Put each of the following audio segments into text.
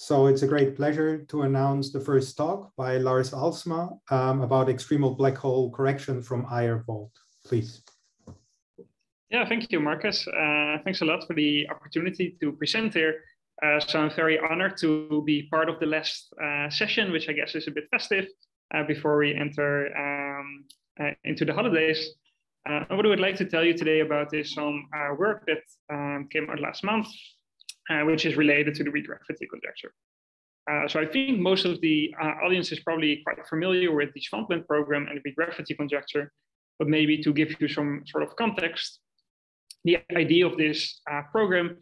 So it's a great pleasure to announce the first talk by Lars Aalsma um, about extremal black hole correction from Iyer Please. Yeah, thank you, Marcus. Uh, thanks a lot for the opportunity to present here. Uh, so I'm very honored to be part of the last uh, session, which I guess is a bit festive uh, before we enter um, uh, into the holidays. Uh, what I would like to tell you today about is some work that um, came out last month uh, which is related to the gravity conjecture. Uh, so I think most of the uh, audience is probably quite familiar with the Swampland program and the gravity conjecture, but maybe to give you some sort of context, the idea of this uh, program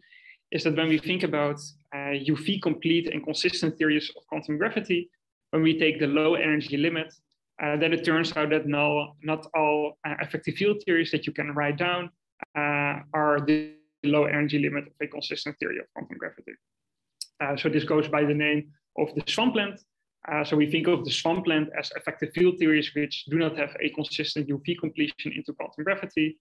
is that when we think about UV uh, complete and consistent theories of quantum gravity, when we take the low energy limit, uh, then it turns out that no, not all effective field theories that you can write down are the low energy limit of a consistent theory of quantum gravity. Uh, so this goes by the name of the swampland. Uh, so we think of the swampland as effective field theories which do not have a consistent UV completion into quantum gravity,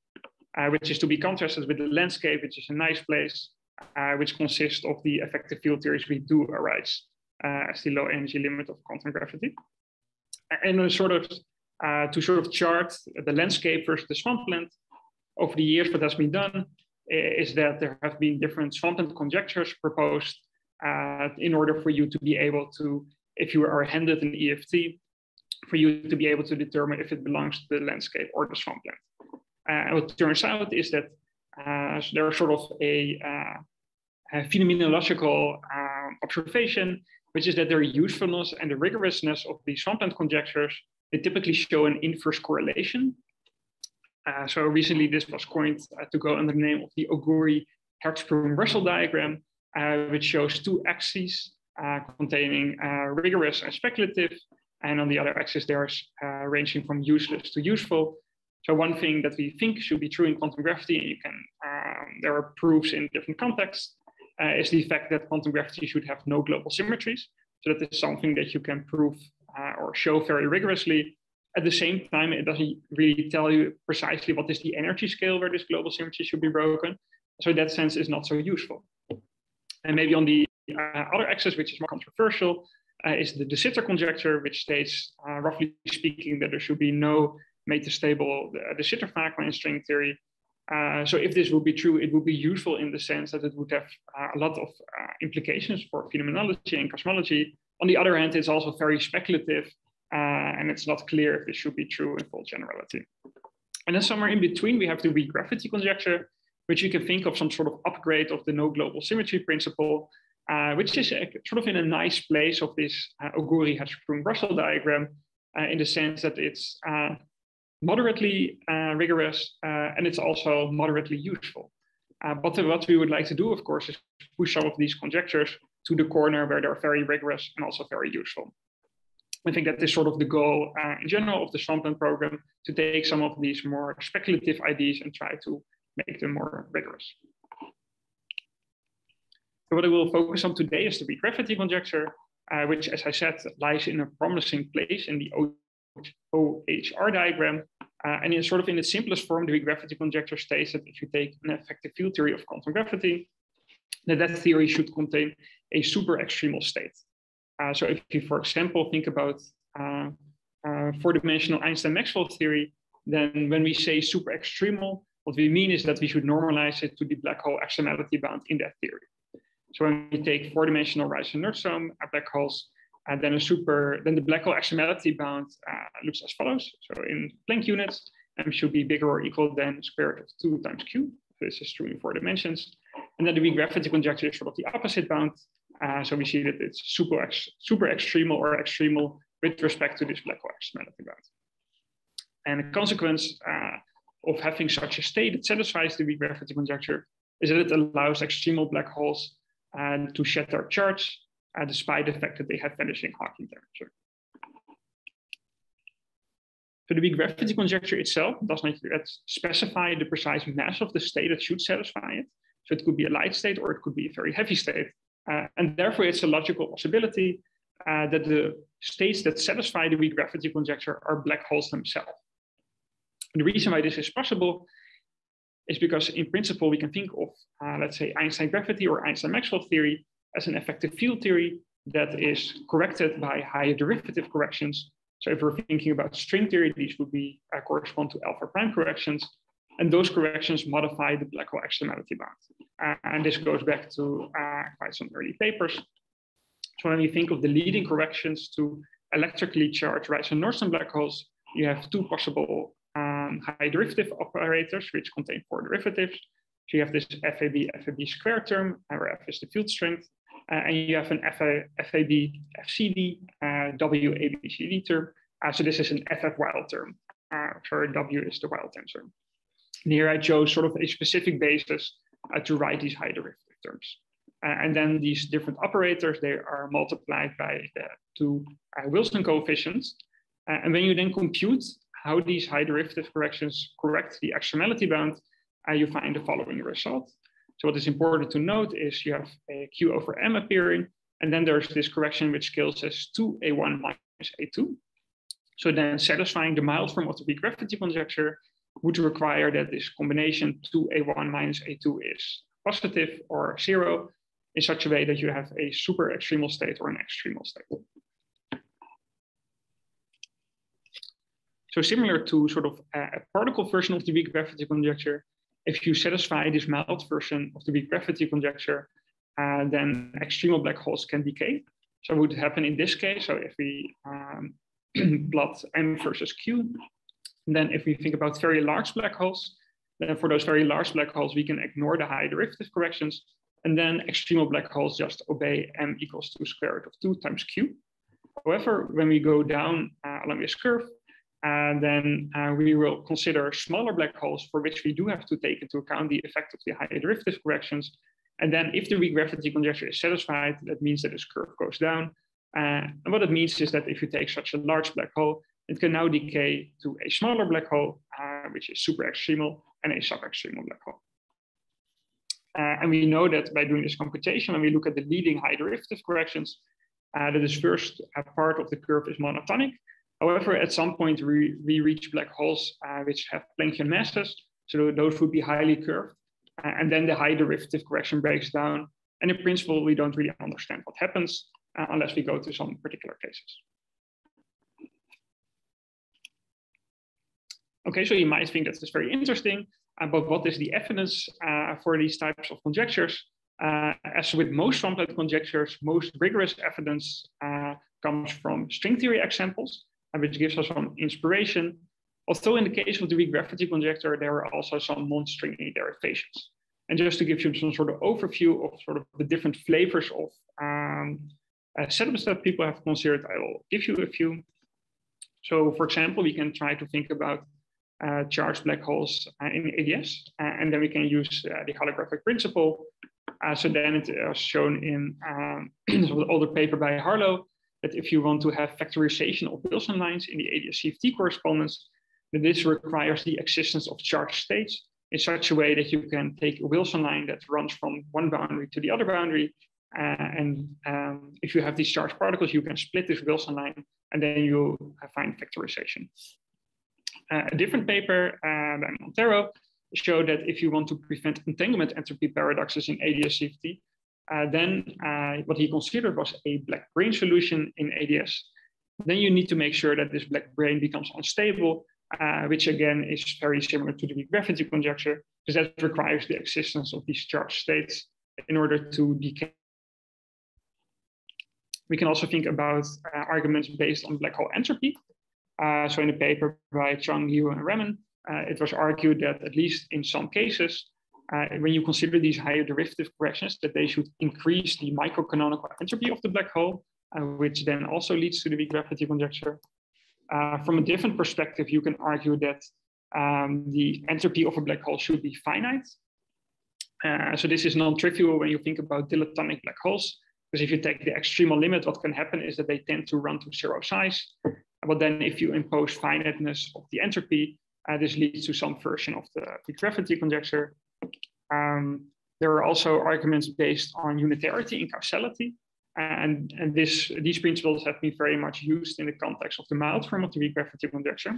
uh, which is to be contrasted with the landscape, which is a nice place, uh, which consists of the effective field theories which do arise uh, as the low energy limit of quantum gravity. And sort of uh, to sort of chart the landscape versus the swampland over the years, what has been done is that there have been different swampland conjectures proposed uh, in order for you to be able to, if you are handed an EFT, for you to be able to determine if it belongs to the landscape or the swampland. Uh, and what turns out is that uh, so there are sort of a, uh, a phenomenological um, observation, which is that their usefulness and the rigorousness of the swampland conjectures, they typically show an inverse correlation uh, so recently this was coined uh, to go under the name of the Ooguri Hertzsprung-Russell diagram, uh, which shows two axes uh, containing uh, rigorous and speculative, and on the other axis there's ranging from useless to useful. So one thing that we think should be true in quantum gravity, and you can um, there are proofs in different contexts, is the fact that quantum gravity should have no global symmetries. So that is something that you can prove or show very rigorously at the same time, it doesn't really tell you precisely what is the energy scale where this global symmetry should be broken. So in that sense is not so useful. And maybe on the uh, other axis, which is more controversial, uh, is the de Sitter conjecture, which states, uh, roughly speaking, that there should be no metastable uh, de Sitter vacuum in string theory. Uh, so if this would be true, it would be useful in the sense that it would have uh, a lot of implications for phenomenology and cosmology. On the other hand, it's also very speculative and it's not clear if this should be true in full generality. And then somewhere in between, we have the weak gravity conjecture, which you can think of some sort of upgrade of the no global symmetry principle, uh, which is a, sort of in a nice place of this uh, Ooguri Hertzsprung-Russell diagram, uh, in the sense that it's uh, moderately uh, rigorous uh, and it's also moderately useful. but what we would like to do, of course, is push some of these conjectures to the corner where they're very rigorous and also very useful. I think that is sort of the goal uh, in general of the Swampland program to take some of these more speculative ideas and try to make them more rigorous. So what I will focus on today is the weak gravity conjecture, uh, which, as I said, lies in a promising place in the OHR diagram. Uh, and in sort of in its simplest form, the weak gravity conjecture states that if you take an effective field theory of quantum gravity, that that theory should contain a super extremal state. Uh, so if you, for example, think about uh, uh, four-dimensional Einstein-Maxwell theory, then when we say super extremal, what we mean is that we should normalize it to the black hole extremality bound in that theory. So when we take four-dimensional Reissner-Nordstrom black holes, and then a super, then the black hole extremality bound uh, looks as follows. So in Planck units, m should be bigger or equal than square root of two times q. This is true in four dimensions. And then the weak gravity conjecture is sort of the opposite bound. Uh, so we see that it's super, ex super extremal or extremal with respect to this black hole extremality bound. And the consequence uh, of having such a state that satisfies the weak gravity conjecture is that it allows extremal black holes uh, to shed their charge uh, despite the fact that they have vanishing Hawking temperature. So the weak gravity conjecture itself does not yet specify the precise mass of the state that should satisfy it. So it could be a light state or it could be a very heavy state. Uh, and therefore, it's a logical possibility uh, that the states that satisfy the weak gravity conjecture are black holes themselves. And the reason why this is possible is because, in principle, we can think of, uh, let's say, Einstein gravity or Einstein Maxwell theory as an effective field theory that is corrected by higher derivative corrections. So if we're thinking about string theory, these would be uh, correspond to alpha prime corrections. And those corrections modify the black hole extremality bound. Uh, and this goes back to uh, quite some early papers. So when we think of the leading corrections to electrically charged Reissner-Nordstrom black holes, you have two possible um, high derivative operators, which contain four derivatives. So you have this FAB, FAB square term, where F is the field strength, uh, and you have an FA, FAB, FCD, uh, W, ABCD term. Uh, so this is an FF Weyl term, uh, W is the Weyl tensor. And here I chose sort of a specific basis uh, to write these high derivative terms. Uh, and then these different operators, they are multiplied by the two uh, Wilson coefficients. Uh, and when you then compute how these high derivative corrections correct the extremality bound, you find the following result. So what is important to note is you have a Q over M appearing, and then there's this correction which scales as 2A1 minus A2. So then satisfying the mild form of the weak gravity conjecture would require that this combination 2A1 minus A2 is positive or zero in such a way that you have a super extremal state or an extremal state. So similar to sort of a particle version of the weak gravity conjecture, if you satisfy this mild version of the weak gravity conjecture, uh, then extremal black holes can decay. So would happen in this case, so if we um, plot M versus Q, then if we think about very large black holes, then for those very large black holes, we can ignore the high derivative corrections. And then extremal black holes just obey M equals to square root of 2 times Q. However, when we go down uh, along this curve, and then uh, we will consider smaller black holes for which we do have to take into account the effect of the higher derivative corrections. And then if the weak gravity conjecture is satisfied, that means that this curve goes down. Uh, and what it means is that if you take such a large black hole, it can now decay to a smaller black hole, uh, which is super extremal, and a sub-extremal black hole. Uh, and we know that by doing this computation, when we look at the leading high derivative corrections, uh, that this first uh, part of the curve is monotonic, However, at some point we, we reach black holes uh, which have Planckian masses, so those would be highly curved. Uh, and then the high derivative correction breaks down. And in principle, we don't really understand what happens unless we go to some particular cases. Okay, so you might think that is very interesting, uh, but what is the evidence uh, for these types of conjectures? Uh, as with most trumpet conjectures, most rigorous evidence comes from string theory examples which gives us some inspiration. Although in the case of the weak gravity conjecture, there are also some non-stringy derivations. And just to give you some sort of overview of sort of the different flavors of um, uh, setups that people have considered, I will give you a few. So for example, we can try to think about uh, charged black holes uh, in ADS, uh, and then we can use uh, the holographic principle. So then it is shown in um, the older paper by Harlow that if you want to have factorization of Wilson lines in the ADS-CFT correspondence, then this requires the existence of charged states in such a way that you can take a Wilson line that runs from one boundary to the other boundary. Uh, and um, if you have these charged particles, you can split this Wilson line and then you find factorization. Uh, a different paper uh, by Montero showed that if you want to prevent entanglement entropy paradoxes in ADS-CFT, uh, then uh, what he considered was a black brane solution in ADS. Then you need to make sure that this black brane becomes unstable, uh, which again is very similar to the weak gravity conjecture, because that requires the existence of these charged states in order to decay. We can also think about uh, arguments based on black hole entropy. Uh, so in a paper by Cheung, Liu, and Remmen, uh, it was argued that at least in some cases, uh, when you consider these higher derivative corrections, that they should increase the microcanonical entropy of the black hole, uh, which then also leads to the weak gravity conjecture. Uh, from a different perspective, you can argue that um, the entropy of a black hole should be finite. Uh, so this is non-trivial when you think about dilatonic black holes, because if you take the extremal limit, what can happen is that they tend to run to zero size. But then if you impose finiteness of the entropy, uh, this leads to some version of the weak gravity conjecture. Um, there are also arguments based on unitarity and causality. And, and this, these principles have been very much used in the context of the mild form of the weak gravity conjecture.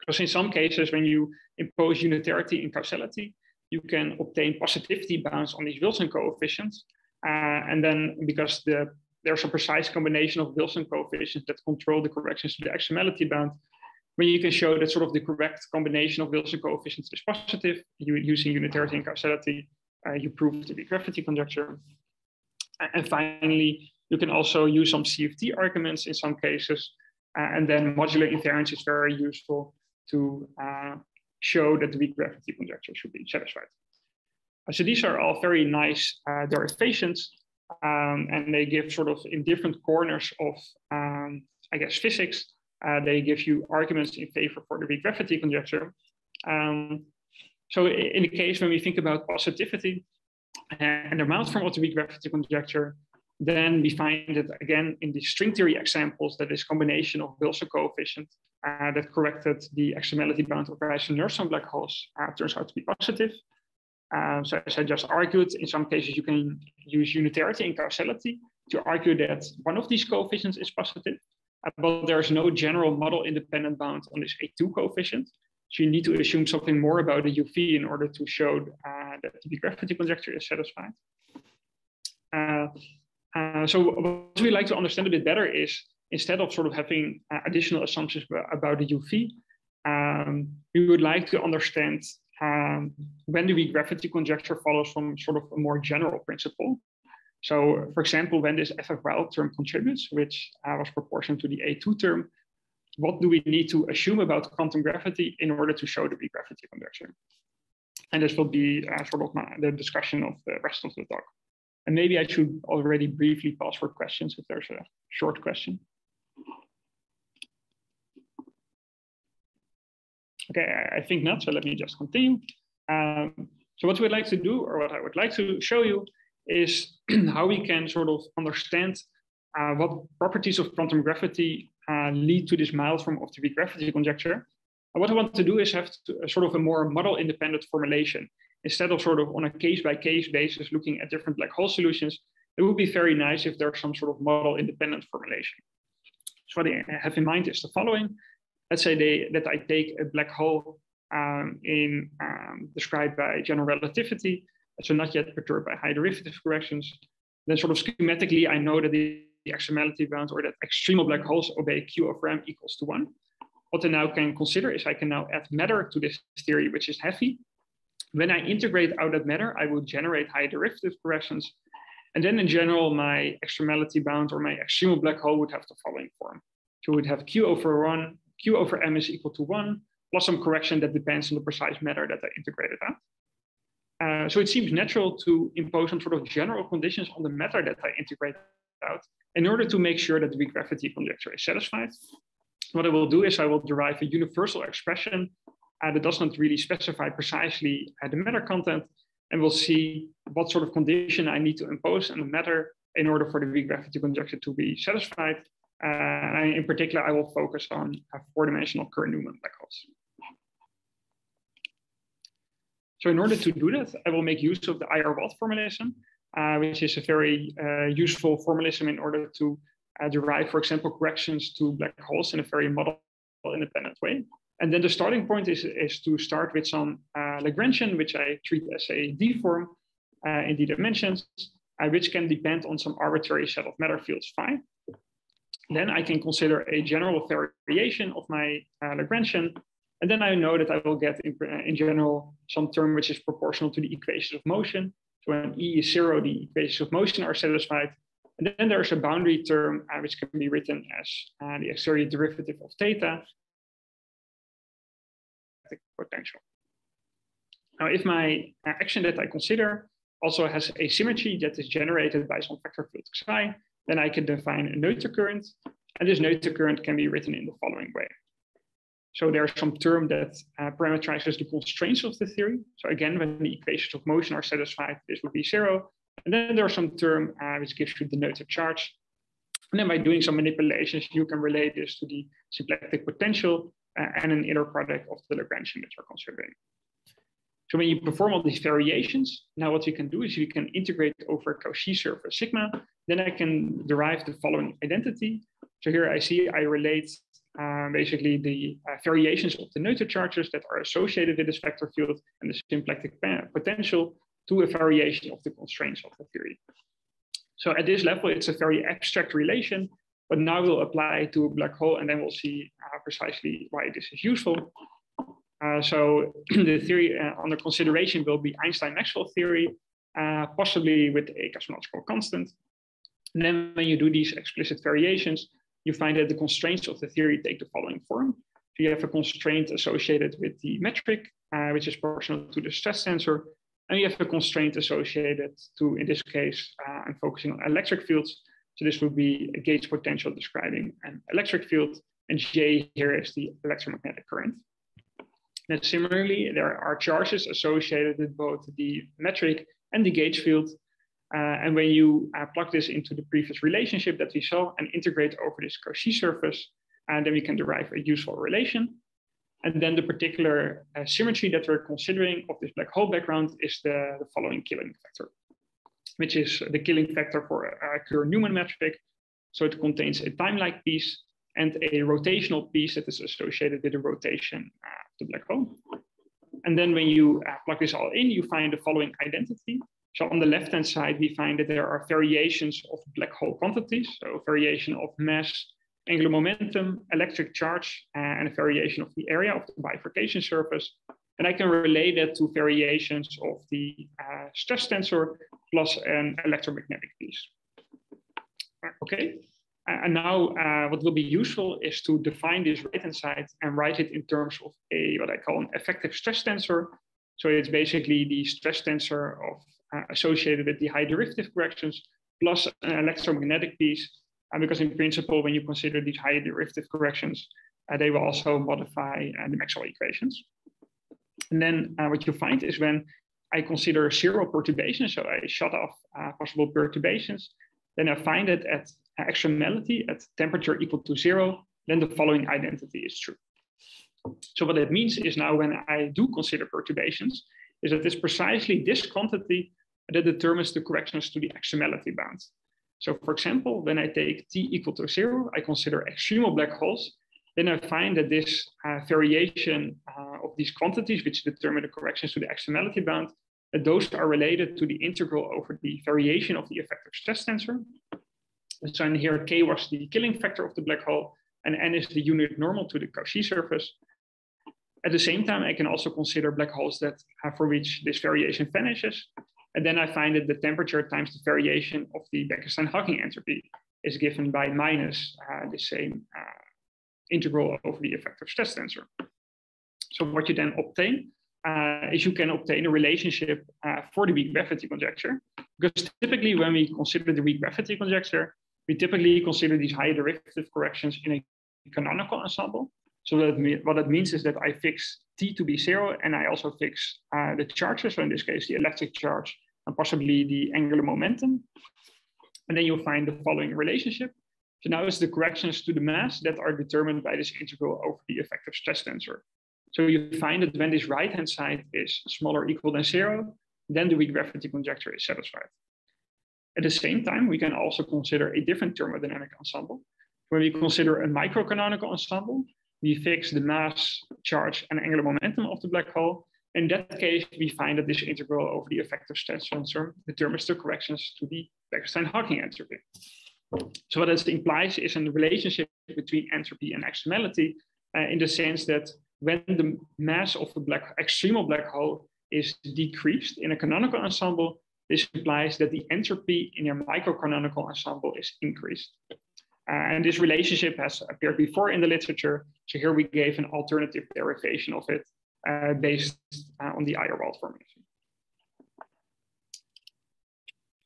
Because in some cases, when you impose unitarity and causality, you can obtain positivity bounds on these Wilson coefficients. Uh, and then because the there's a precise combination of Wilson coefficients that control the corrections to the extremality bound, when you can show that sort of the correct combination of Wilson coefficients is positive, you using unitarity and causality, uh, you prove the gravity conjecture. And finally, you can also use some CFT arguments in some cases, uh, and then modular invariance is very useful to uh, show that the weak gravity conjecture should be satisfied. Uh, so these are all very nice uh, derivations, um, and they give sort of in different corners of, um, I guess, physics, uh, they give you arguments in favor for the weak gravity conjecture. Um, so in the case when we think about positivity and the mild form of the weak gravity conjecture, then we find that again in the string theory examples that this combination of Wilson coefficient uh, that corrected the extremality bound of Reissner-Nordstrom black holes uh, turns out to be positive. Uh, so as I just argued, in some cases you can use unitarity and causality to argue that one of these coefficients is positive, uh, but there's no general model independent bound on this A2 coefficient. So you need to assume something more about the UV in order to show uh, that the gravity conjecture is satisfied. Uh, uh, so what we like to understand a bit better is instead of sort of having uh, additional assumptions about the UV, um, we would like to understand um, when the weak gravity conjecture follows from sort of a more general principle. So for example, when this FF Weyl term contributes, which uh, was proportional to the A2 term, what do we need to assume about quantum gravity in order to show the weak gravity conjecture? And this will be uh, sort of my, the discussion of the rest of the talk. And maybe I should already briefly pause for questions if there's a short question. Okay, I think not, so let me just continue. Um, so what we'd like to do, or what I would like to show you, is how we can sort of understand uh, what properties of quantum gravity uh, lead to this mild form of the weak gravity conjecture. And what I want to do is have to, uh, sort of a more model-independent formulation. Instead of sort of on a case-by-case -case basis looking at different black hole solutions, it would be very nice if there's some sort of model-independent formulation. So what I have in mind is the following. Let's say they, that I take a black hole um, in um, described by general relativity, so not yet perturbed by high derivative corrections. Then sort of schematically, I know that the, the extremality bound or that extremal black holes obey Q of M equals to one. What I now can consider is I can now add matter to this theory, which is heavy. When I integrate out that matter, I will generate high derivative corrections. And then in general, my extremality bound or my extremal black hole would have the following form. So we would have Q over one, Q over M is equal to one, plus some correction that depends on the precise matter that I integrated out. Uh, so it seems natural to impose some sort of general conditions on the matter that I integrate out in order to make sure that the weak gravity conjecture is satisfied. What I will do is I will derive a universal expression uh, that does not really specify precisely uh, the matter content, and we'll see what sort of condition I need to impose on the matter in order for the weak gravity conjecture to be satisfied. Uh, and in particular, I will focus on four-dimensional Kerr-Newman black holes. So in order to do that, I will make use of the Iyer-Wald formalism, uh, which is a very uh, useful formalism in order to uh, derive, for example, corrections to black holes in a very model independent way. And then the starting point is, is to start with some uh, Lagrangian, which I treat as a D form uh, in D dimensions, which can depend on some arbitrary set of matter fields phi. Then I can consider a general variation of my Lagrangian and then I know that I will get in, in general some term which is proportional to the equations of motion. So when E is zero, the equations of motion are satisfied. And then there's a boundary term uh, which can be written as uh, the exterior derivative of theta potential. Now, if my uh, action that I consider also has a symmetry that is generated by some vector field xi, then I can define a Noether current. And this Noether current can be written in the following way. So there's some term that uh, parameterizes the constraints of the theory. So again, when the equations of motion are satisfied, this would be zero. And then there's some term uh, which gives you the Noether charge. And then by doing some manipulations, you can relate this to the symplectic potential uh, and an inner product of the Lagrangian that you're considering. So when you perform all these variations, now what you can do is you can integrate over Cauchy surface sigma. Then I can derive the following identity. So here I see I relate um, basically the uh, variations of the Noether charges that are associated with this vector field and the symplectic potential to a variation of the constraints of the theory. So at this level, it's a very abstract relation, but now we'll apply to a black hole and then we'll see uh, precisely why this is useful. Uh, so the theory uh, under consideration will be Einstein-Maxwell theory, uh, possibly with a cosmological constant. And then when you do these explicit variations, you find that the constraints of the theory take the following form. So you have a constraint associated with the metric, uh, which is proportional to the stress tensor. And you have a constraint associated to, in this case, uh, I'm focusing on electric fields. So this would be a gauge potential describing an electric field. And J here is the electromagnetic current. And similarly, there are charges associated with both the metric and the gauge field. Uh, and when you uh, plug this into the previous relationship that we saw and integrate over this Cauchy surface, and uh, then we can derive a useful relation. And then the particular uh, symmetry that we're considering of this black hole background is the, the following Killing vector, which is the Killing vector for a Kerr-Newman metric. So it contains a time-like piece and a rotational piece that is associated with the rotation uh, the black hole. And then when you uh, plug this all in, you find the following identity. So on the left-hand side, we find that there are variations of black hole quantities, so variation of mass, angular momentum, electric charge, uh, and a variation of the area of the bifurcation surface. And I can relate that to variations of the uh, stress tensor plus an electromagnetic piece. Okay, and now uh, what will be useful is to define this right-hand side and write it in terms of a, what I call an effective stress tensor. So it's basically the stress tensor of uh, associated with the high derivative corrections plus an electromagnetic piece. And because in principle, when you consider these high derivative corrections, uh, they will also modify uh, the Maxwell equations. And then uh, what you find is when I consider zero perturbations, so I shut off possible perturbations, then I find it at extremality at temperature equal to zero, then the following identity is true. So what that means is now when I do consider perturbations, is that it's precisely this quantity that determines the corrections to the extremality bound. So for example, when I take t equal to zero, I consider extremal black holes, then I find that this uh, variation uh, of these quantities, which determine the corrections to the extremality bound, that those are related to the integral over the variation of the effective stress tensor. So in here, K was the Killing vector of the black hole, and N is the unit normal to the Cauchy surface. At the same time, I can also consider black holes that for which this variation vanishes. And then I find that the temperature times the variation of the Bekenstein-Hawking entropy is given by minus uh, the same uh, integral over the effective stress tensor. So what you then obtain uh, is you can obtain a relationship uh, for the weak gravity conjecture. Because typically when we consider the weak gravity conjecture, we typically consider these higher derivative corrections in a canonical ensemble. So that what that means is that I fix t to be zero, and I also fix uh, the charges, so in this case, the electric charge and possibly the angular momentum. And then you'll find the following relationship. So now it's the corrections to the mass that are determined by this integral over the effective stress tensor. So you find that when this right-hand side is smaller equal than zero, then the weak gravity conjecture is satisfied. At the same time, we can also consider a different thermodynamic ensemble. When we consider a microcanonical ensemble, we fix the mass, charge, and angular momentum of the black hole. In that case, we find that this integral over the effective stress tensor determines the corrections to the Bekenstein-Hawking entropy. So what this implies is a relationship between entropy and extremality uh, in the sense that when the mass of the black extremal black hole is decreased in a canonical ensemble, this implies that the entropy in your microcanonical ensemble is increased. Uh, and this relationship has appeared before in the literature. So here we gave an alternative derivation of it uh, based uh, on the Iyer-Wald formulation.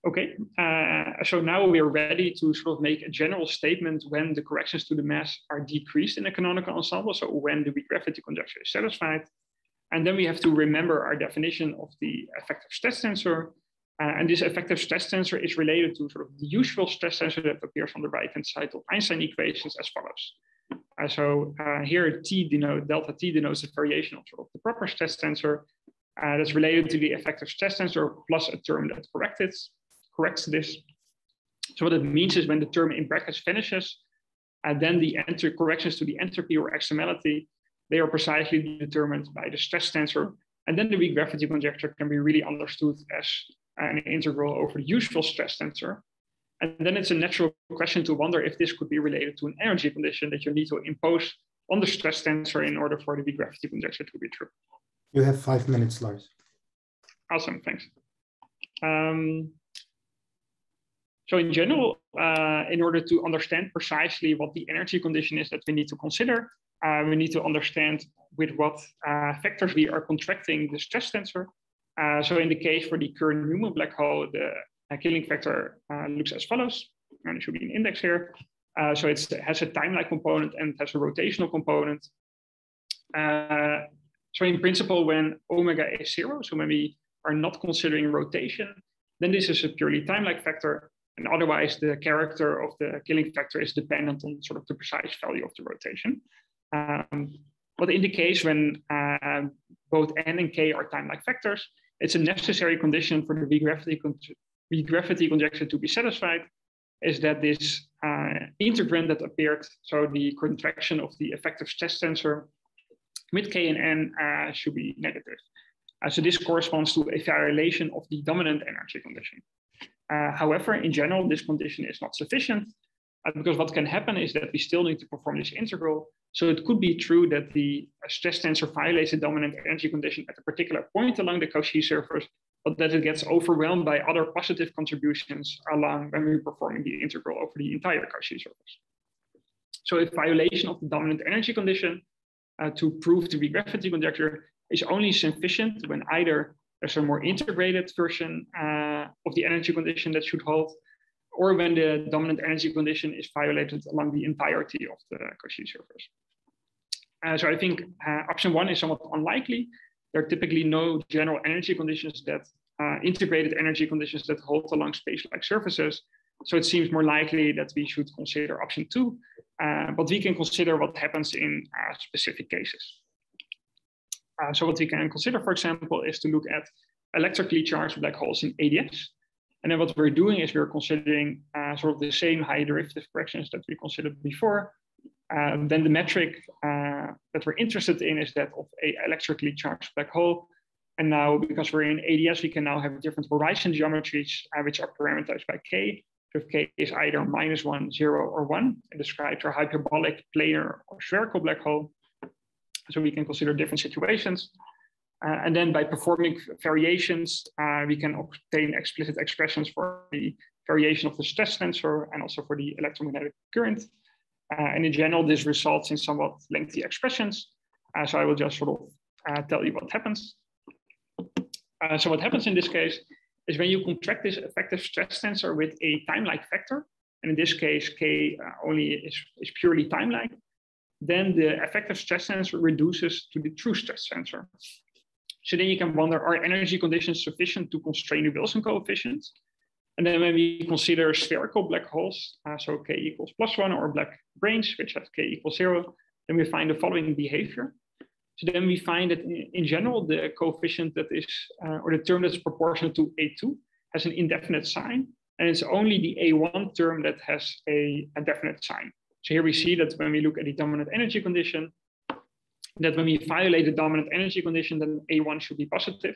Okay, uh, so now we're ready to sort of make a general statement when the corrections to the mass are decreased in a canonical ensemble. So when the weak gravity conjecture is satisfied. And then we have to remember our definition of the effective stress tensor, uh, and this effective stress tensor is related to sort of the usual stress tensor that appears on the right-hand side of Einstein equations as follows. Uh, so uh, here T denote, delta T denotes the variation of, sort of the proper stress tensor uh, that's related to the effective stress tensor plus a term that corrects, corrects this. So what it means is when the term in brackets finishes, and then the enter corrections to the entropy or extremality, they are precisely determined by the stress tensor. And then the weak gravity conjecture can be really understood as an integral over the usual stress tensor. And then it's a natural question to wonder if this could be related to an energy condition that you need to impose on the stress tensor in order for the weak gravity conjecture to be true. You have five minutes, Lars. Awesome, thanks. Um, so in general, uh, in order to understand precisely what the energy condition is that we need to consider, uh, we need to understand with what uh, factors we are contracting the stress tensor. Uh, so in the case for the Kerr Newman black hole, the uh, Killing vector uh, looks as follows, and it should be an index here. so it has a time-like component and it has a rotational component. so in principle, when omega is zero, so when we are not considering rotation, then this is a purely time-like vector. And otherwise, the character of the Killing vector is dependent on sort of the precise value of the rotation. Um, but in the case when uh, both n and k are time-like vectors, it's a necessary condition for the weak gravity, con gravity conjecture to be satisfied, is that this uh, integrand that appeared, so the contraction of the effective stress tensor with k and n uh, should be negative. Uh, so this corresponds to a violation of the dominant energy condition. Uh, however, in general, this condition is not sufficient uh, because what can happen is that we still need to perform this integral. So it could be true that the stress tensor violates the dominant energy condition at a particular point along the Cauchy surface, but that it gets overwhelmed by other positive contributions along when we're performing the integral over the entire Cauchy surface. So a violation of the dominant energy condition uh, to prove to be gravity conjecture is only sufficient when either there's a more integrated version uh, of the energy condition that should hold, or when the dominant energy condition is violated along the entirety of the Cauchy surface. Uh, so I think uh, option one is somewhat unlikely. There are typically no general energy conditions that uh, integrated energy conditions that hold along space-like surfaces. So it seems more likely that we should consider option two, uh, but we can consider what happens in uh, specific cases. Uh, so what we can consider, for example, is to look at electrically charged black holes in ADS. And then what we're doing is we're considering uh, sort of the same high derivative corrections that we considered before. Um, then the metric uh, that we're interested in is that of a electrically charged black hole. And now, because we're in ADS, we can now have different horizon geometries, uh, which are parameterized by k. So if k is either minus one, zero, or one, it describes a hyperbolic, planar, or spherical black hole. So we can consider different situations. Uh, and then by performing variations, uh, we can obtain explicit expressions for the variation of the stress tensor and also for the electromagnetic current. Uh, and in general, this results in somewhat lengthy expressions. Uh, so I will just sort of uh, tell you what happens. Uh, so what happens in this case is when you contract this effective stress tensor with a time-like vector, and in this case, K only is, is purely time-like, then the effective stress tensor reduces to the true stress tensor. So then you can wonder, are energy conditions sufficient to constrain the Wilson coefficient? And then when we consider spherical black holes, uh, so k equals plus one, or black branes, which have k equals zero, then we find the following behavior. So then we find that in, in general, the coefficient that is, uh, or the term that's proportional to A2 has an indefinite sign. And it's only the A1 term that has a, a definite sign. So here we see that when we look at the dominant energy condition, that when we violate the dominant energy condition, then A1 should be positive.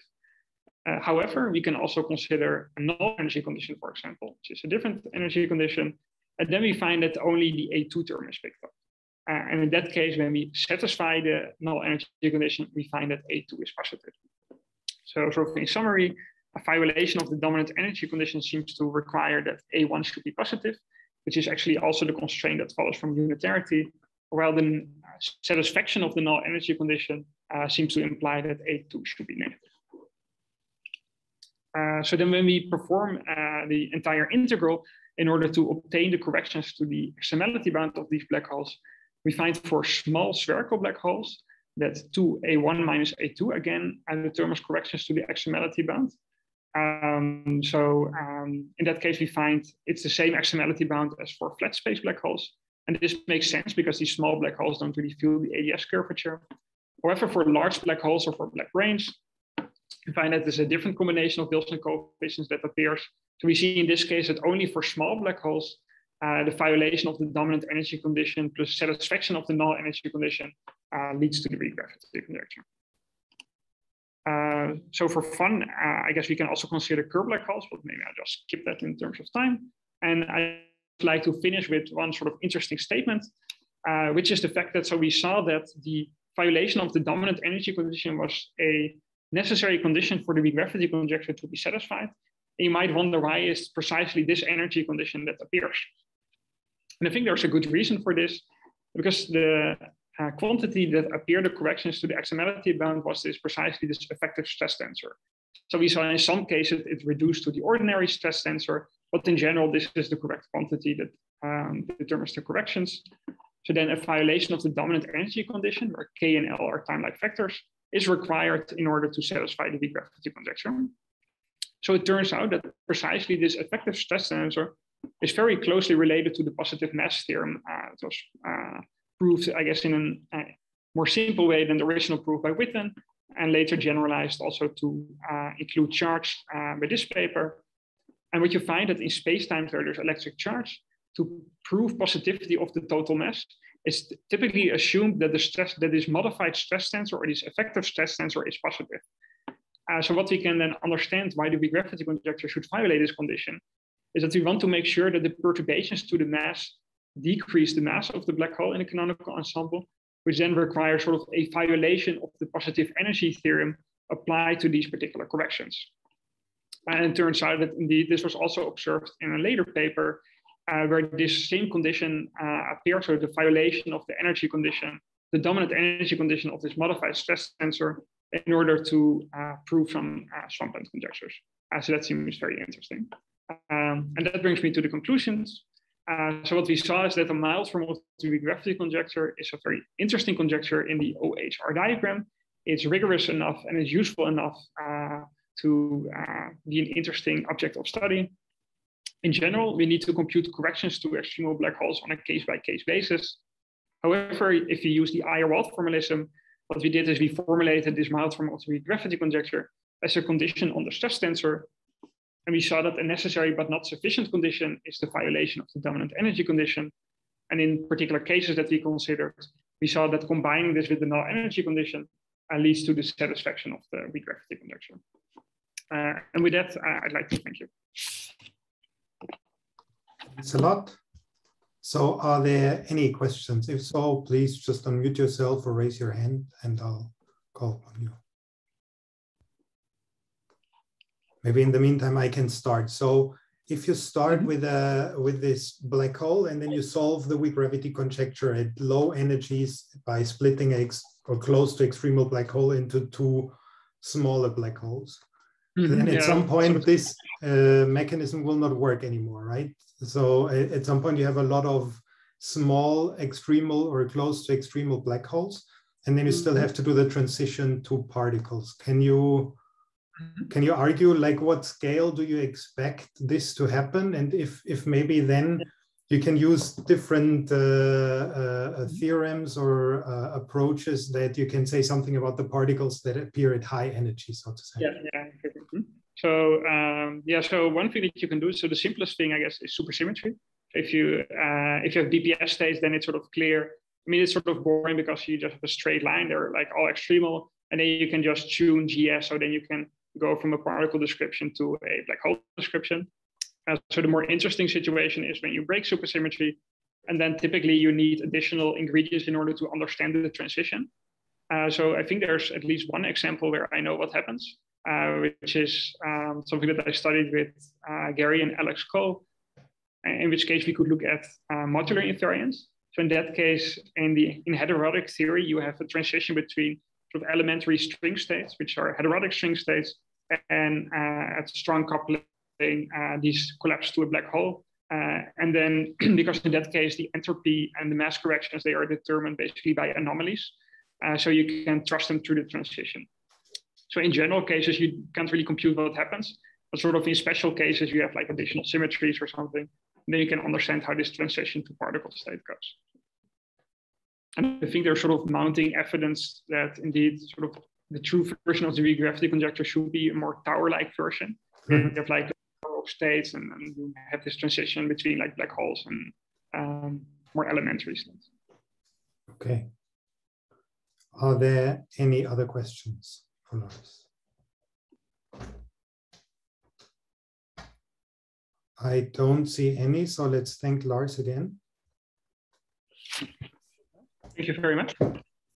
Uh, however, we can also consider a null energy condition, for example, which is a different energy condition. And then we find that only the A2 term is picked up. Uh, and in that case, when we satisfy the null energy condition, we find that A2 is positive. So, so in summary, a violation of the dominant energy condition seems to require that A1 should be positive, which is actually also the constraint that follows from unitarity, while the satisfaction of the null energy condition uh, seems to imply that A2 should be negative. Uh, so then when we perform uh, the entire integral in order to obtain the corrections to the extremality bound of these black holes, we find for small spherical black holes that 2A1 minus A2 again are the determines corrections to the extremality bound. Um, so um, in that case, we find it's the same extremality bound as for flat space black holes. And this makes sense because these small black holes don't really feel the ADS curvature. However, for large black holes or for black branes, we find that there's a different combination of Wilson coefficients that appears. So we see in this case that only for small black holes, uh, the violation of the dominant energy condition plus satisfaction of the null energy condition uh, leads to the weak conjecture. Uh, so for fun, uh, I guess we can also consider Kerr black holes, but maybe I'll just skip that in terms of time. And I'd like to finish with one sort of interesting statement, uh, which is the fact that so we saw that the violation of the dominant energy condition was a necessary condition for the weak gravity conjecture to be satisfied. And you might wonder why is precisely this energy condition that appears. And I think there's a good reason for this, because the uh, quantity that appeared the corrections to the extremality bound was this precisely this effective stress tensor. So we saw in some cases it reduced to the ordinary stress tensor, but in general, this is the correct quantity that um, determines the corrections. So then a violation of the dominant energy condition, where K and L are time-like vectors, is required in order to satisfy the weak gravity conjecture. So it turns out that precisely this effective stress tensor is very closely related to the positive mass theorem. Uh, it was uh, proved, I guess, in a uh, more simple way than the original proof by Witten, and later generalized also to uh, include charge uh, with this paper. And what you find that in space-time where there's electric charge, to prove positivity of the total mass, is typically assumed that the stress that this modified stress tensor or this effective stress tensor is positive. Uh, so what we can then understand why the weak gravity conjecture should violate this condition is that we want to make sure that the perturbations to the mass decrease the mass of the black hole in a canonical ensemble, which then requires sort of a violation of the positive energy theorem applied to these particular corrections. And it turns out that indeed this was also observed in a later paper uh, where this same condition uh, appears, so the violation of the energy condition, the dominant energy condition of this modified stress tensor in order to uh, prove some uh, swampland conjectures. Uh, so that seems very interesting. Um, and that brings me to the conclusions. Uh, so what we saw is that the mild form of the gravity conjecture is a very interesting conjecture in the OHR diagram. It's rigorous enough and is useful enough to be an interesting object of study in general, we need to compute corrections to extremal black holes on a case-by-case basis. However, if you use the Iyer-Wald formalism, what we did is we formulated this mild form of the gravity conjecture as a condition on the stress tensor. And we saw that a necessary but not sufficient condition is the violation of the dominant energy condition. And in particular cases that we considered, we saw that combining this with the null energy condition uh, leads to the satisfaction of the weak gravity conjecture. Uh, and with that, uh, I'd like to thank you. Thanks a lot. So are there any questions? If so, please just unmute yourself or raise your hand and I'll call on you. Maybe in the meantime, I can start. So if you start mm-hmm. with a with this black hole and then you solve the weak gravity conjecture at low energies by splitting X or close to extremal black hole into two smaller black holes. Then at yeah. some point, this uh, mechanism will not work anymore, right? So at some point you have a lot of small extremal or close to extremal black holes, and then you still mm-hmm. have to do the transition to particles. Can you mm-hmm. can you argue like what scale do you expect this to happen, and if if maybe then you can use different uh, uh, uh theorems or uh, approaches that you can say something about the particles that appear at high energy, so to say. Yeah, yeah. Mm-hmm. So um, yeah, so one thing that you can do, so the simplest thing, I guess, is supersymmetry. If you uh, if you have BPS states, then it's sort of clear. I mean, it's sort of boring because you just have a straight line. They're like all extremal, and then you can just tune GS. So then you can go from a particle description to a black hole description. So the more interesting situation is when you break supersymmetry, and then typically you need additional ingredients in order to understand the transition. Uh, so I think there's at least one example where I know what happens uh, which is um, something that I studied with uh, Gary and Alex Cole, in which case we could look at uh, modular invariance. So in that case, in the in heterotic theory, you have a transition between sort of elementary string states, which are heterotic string states, and uh, strong coupling, uh, these collapse to a black hole. Uh, and then, because in that case, the entropy and the mass corrections, they are determined basically by anomalies. so you can trust them through the transition. So in general cases, you can't really compute what happens. But sort of in special cases, you have like additional symmetries or something. then you can understand how this transition to particle state goes. And I think there's sort of mounting evidence that indeed sort of the true version of the weak gravity conjecture should be a more tower-like version. Mm -hmm. You have like of states and, and, you have this transition between like black holes and um, more elementary states. Okay. Are there any other questions? For Lars? I don't see any, so let's thank Lars again. Thank you very much.